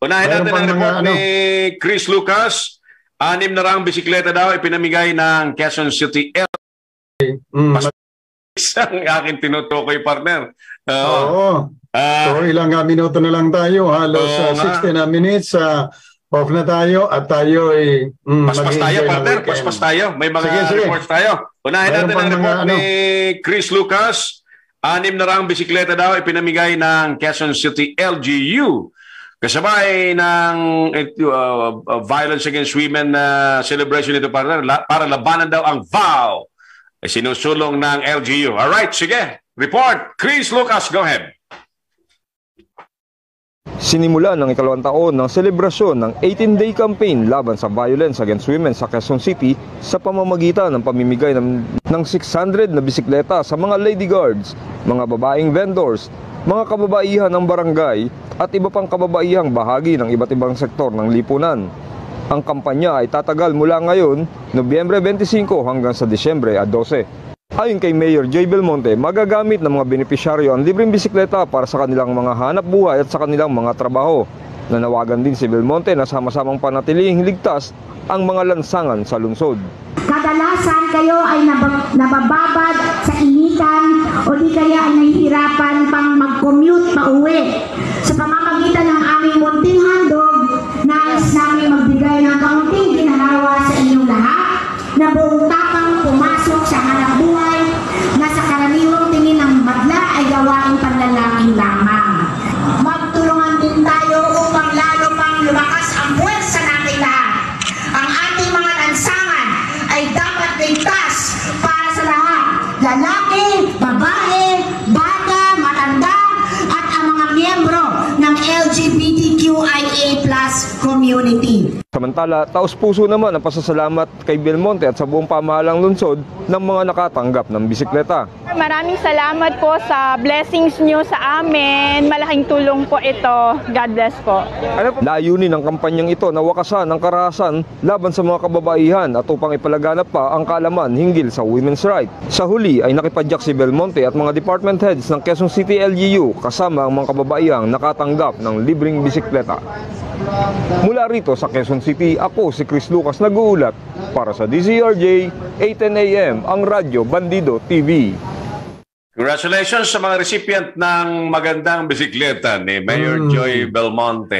Unahin natin ang mga report ano. ni Chris Lucas. Anim na rang bisikleta daw ipinamigay ng Quezon City L. Mm, Mas- Ang aking tinutukoy partner. Oo. Oo. Ah, So ilang nga minuto na lang tayo, halos uh, nga. 60 na minutes, uh, off na tayo at tayo ay mm, paspas tayo partner, paspas tayo. May mga Sige, sige. reports tayo. Unahin Mayroon natin ang pang mga report ano. ni Chris Lucas. Anim na rang bisikleta daw ipinamigay ng Quezon City LGU. Kasabay ng uh, uh, violence against women na celebration nito la- para labanan daw ang vow eh, sinusulong ng LGU. Alright, sige. Report. Chris Lucas, go ahead. Sinimula ng ikalawang taon ng selebrasyon ng 18-day campaign laban sa violence against women sa Quezon City sa pamamagitan ng pamimigay ng, ng 600 na bisikleta sa mga lady guards, mga babaeng vendors, mga kababaihan ng barangay at iba pang kababaihang bahagi ng iba't ibang sektor ng lipunan. Ang kampanya ay tatagal mula ngayon, Nobyembre 25 hanggang sa Disyembre 12. Ayon kay Mayor Joy Belmonte, magagamit ng mga benepisyaryo ang libreng bisikleta para sa kanilang mga hanap buhay at sa kanilang mga trabaho. Nanawagan din si Belmonte na sama-samang panatilihing ligtas ang mga lansangan sa lungsod. Kadalasan kayo ay nab- nabababad o di kaya ay nahihirapan pang mag-commute pa uwi. Sa pamamagitan LGBTQIA community. Samantala, taos puso naman ang pasasalamat kay Belmonte at sa buong pamahalang lungsod ng mga nakatanggap ng bisikleta. Maraming salamat po sa blessings nyo sa amin. Malaking tulong po ito. God bless po. Layunin ng kampanyang ito na wakasan ang karahasan laban sa mga kababaihan at upang ipalaganap pa ang kaalaman hinggil sa women's right. Sa huli ay nakipadyak si Belmonte at mga department heads ng Quezon City LGU kasama ang mga kababaihang nakatanggap ng libreng bisikleta. Mula rito sa Quezon City, ako si Chris Lucas nag-uulat para sa DZRJ 810 AM ang Radyo Bandido TV. Congratulations sa mga recipient ng magandang bisikleta ni Mayor Mm. Joy Belmonte.